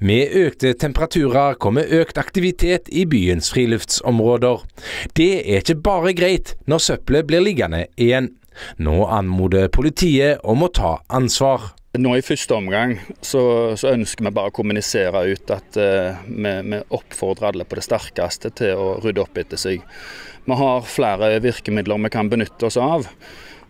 Med økte temperaturer kommer økt aktivitet i byens friluftsområder. Det er ikke bare greit når søppelet blir liggende igjen. Nå anmoder politiet om å ta ansvar. Nå I første omgang så, så ønsker vi bare å kommunisere ut at uh, vi, vi, oppfordrer alle på det sterkeste til å rydde opp etter seg. Vi har flere virkemidler vi kan benytte oss av.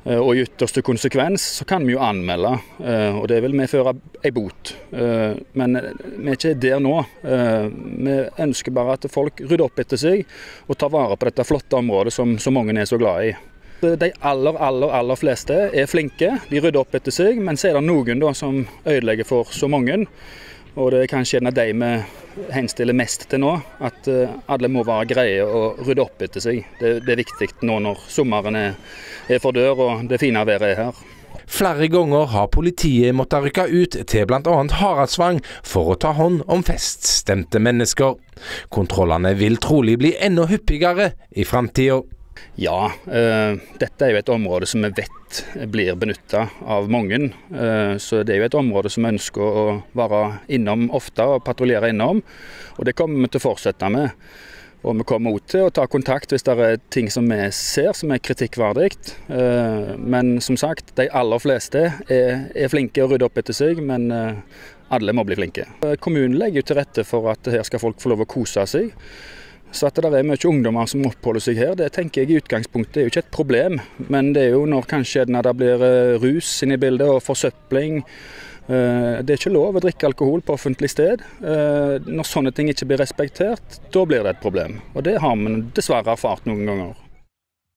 Uh, og I ytterste konsekvens så kan vi jo anmelde, uh, og det vil medføre ei bot. Men vi er ikke der nå. Vi ønsker bare at folk rydder opp etter seg og tar vare på dette flotte området som så mange er så glad i. De aller, aller, aller fleste er flinke, de rydder opp etter seg. Men så er det noen da som ødelegger for så mange. Og det er kanskje en av de vi henstiller mest til nå. At eh, alle må være greie og rydde opp etter seg. Det, det er viktig nå når sommeren er, er for dør og det fine været er her. Flere ganger har politiet måttet rykke ut til bl.a. Haraldsvang for å ta hånd om feststemte mennesker. Kontrollene vil trolig bli enda hyppigere i framtida. Ja, eh, dette er jo et område som vi vet blir benytta av mange. Eh, så det er jo et område som vi ønsker å være innom ofte og patruljere innom. Og det kommer vi til å fortsette med. Og vi kommer òg til å ta kontakt hvis det er ting som vi ser som er kritikkverdig. Uh, men som sagt, de aller fleste er, er flinke og rydder opp etter seg. men alle må bli flinke. Kommunen legger til rette for at her skal folk få lov å kose seg. Så at det er mye ungdommer som oppholder seg her, det tenker jeg i utgangspunktet er jo ikke et problem. Men det er jo når kanskje når det blir eh, rus inne i bildet og forsøpling. Eh, det er ikke lov å drikke alkohol på offentlig sted. Eh, når sånne ting ikke blir respektert, da blir det et problem. Og det har vi dessverre erfart noen ganger.